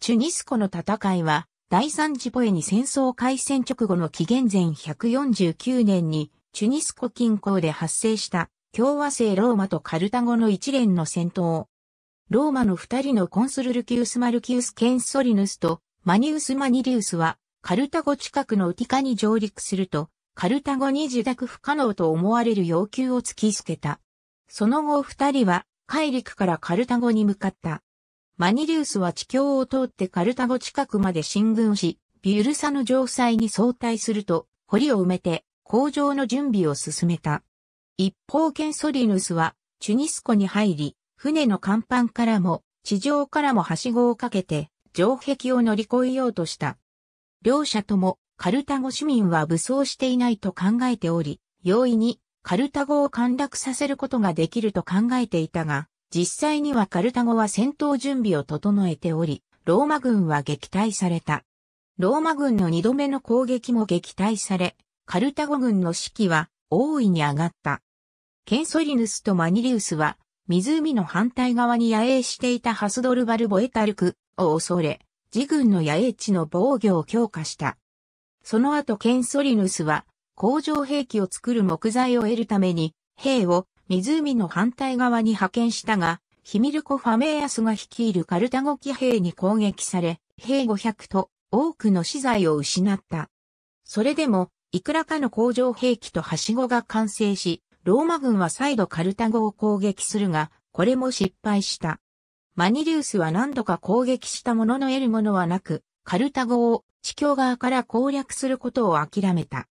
チュニスコの戦いは、第三次ポエニ戦争開戦直後の紀元前149年に、チュニスコ近郊で発生した共和制ローマとカルタゴの一連の戦闘。ローマの二人のコンスルルキウス・マルキウス・ケンソリヌスとマニウス・マニリウスは、カルタゴ近くのウティカに上陸すると、カルタゴに自宅不可能と思われる要求を突きつけた。その後二人は、海陸からカルタゴに向かった。マニリウスは地境を通ってカルタゴ近くまで進軍し、ビュルサの城塞に相対すると、堀を埋めて、工場の準備を進めた。一方ケンソリヌスは、チュニスコに入り、船の甲板からも、地上からもはしごをかけて、城壁を乗り越えようとした。両者とも、カルタゴ市民は武装していないと考えており、容易にカルタゴを陥落させることができると考えていたが、実際にはカルタゴは戦闘準備を整えており、ローマ軍は撃退された。ローマ軍の二度目の攻撃も撃退され、カルタゴ軍の士気は大いに上がった。ケンソリヌスとマニリウスは、湖の反対側に野営していたハスドルバル・ボエタルクを恐れ、自軍の野営地の防御を強化した。その後ケンソリヌスは、工場兵器を作る木材を得るために、兵を湖の反対側に派遣したが、ヒミルコ・ファメーアスが率いるカルタゴ騎兵に攻撃され、兵500と多くの資材を失った。それでも、いくらかの工場兵器とはしごが完成し、ローマ軍は再度カルタゴを攻撃するが、これも失敗した。マニリウスは何度か攻撃したものの得るものはなく、カルタゴを地境側から攻略することを諦めた。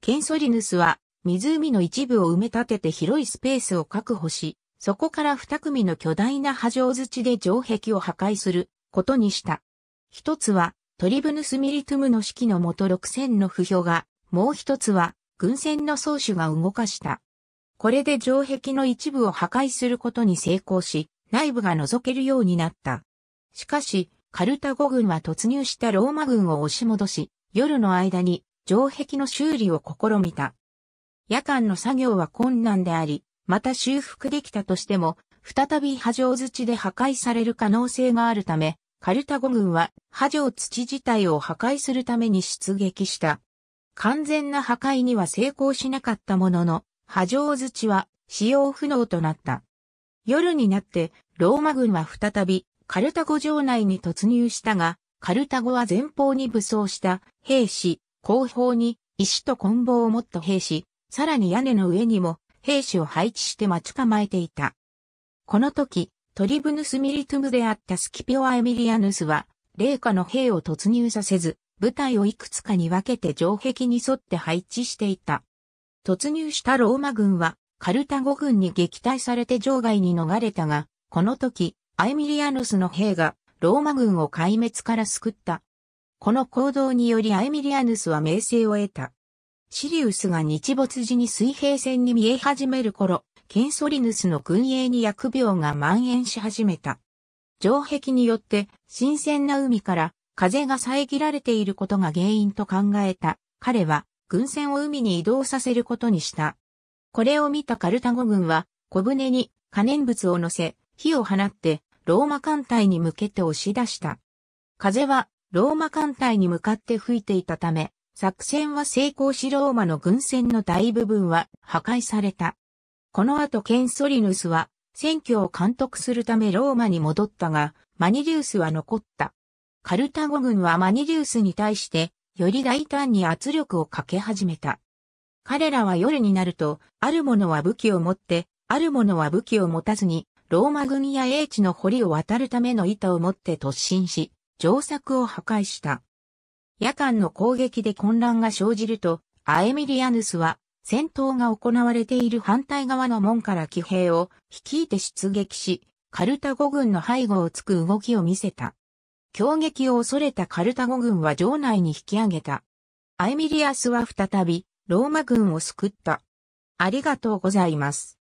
ケンソリヌスは湖の一部を埋め立てて広いスペースを確保し、そこから二組の巨大な波状土で城壁を破壊することにした。一つはトリブヌスミリトゥムの指揮のもと6000の不評が、もう一つは軍船の総主が動かした。これで城壁の一部を破壊することに成功し、内部が覗けるようになった。しかし、カルタゴ軍は突入したローマ軍を押し戻し、夜の間に城壁の修理を試みた。夜間の作業は困難であり、また修復できたとしても、再び波状土で破壊される可能性があるため、カルタゴ軍は波状土自体を破壊するために出撃した。完全な破壊には成功しなかったものの、波状土は使用不能となった。夜になってローマ軍は再びカルタゴ城内に突入したが、カルタゴは前方に武装した兵士、後方に石と棍棒を持った兵士、さらに屋根の上にも兵士を配置して待ち構えていた。この時、トリブヌス・ミリトゥムであったスキピオ・アエミリアヌスは、霊下の兵を突入させず、部隊をいくつかに分けて城壁に沿って配置していた。突入したローマ軍は、カルタゴ軍に撃退されて城外に逃れたが、この時、アエミリアヌスの兵が、ローマ軍を壊滅から救った。この行動によりアエミリアヌスは名声を得た。シリウスが日没時に水平線に見え始める頃、ケンソリヌスの軍営に疫病が蔓延し始めた。城壁によって新鮮な海から風が遮られていることが原因と考えた彼は軍船を海に移動させることにした。これを見たカルタゴ軍は小舟に可燃物を乗せ火を放ってローマ艦隊に向けて押し出した。風はローマ艦隊に向かって吹いていたため作戦は成功しローマの軍船の大部分は破壊された。この後ケンソリヌスは選挙を監督するためローマに戻ったが、マニリウスは残った。カルタゴ軍はマニリウスに対してより大胆に圧力をかけ始めた。彼らは夜になると、ある者は武器を持って、ある者は武器を持たずに、ローマ軍や英地の堀を渡るための板を持って突進し、城作を破壊した。夜間の攻撃で混乱が生じると、アエミリアヌスは戦闘が行われている反対側の門から騎兵を率いて出撃し、カルタゴ軍の背後をつく動きを見せた。攻撃を恐れたカルタゴ軍は城内に引き上げた。アエミリアスは再びローマ軍を救った。ありがとうございます。